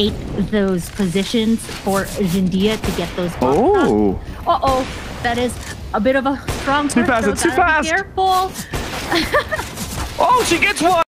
take those positions for Jindia to get those. Oh. Uh oh, that is a bit of a strong Too fast, so too fast. Careful. Oh, she gets one.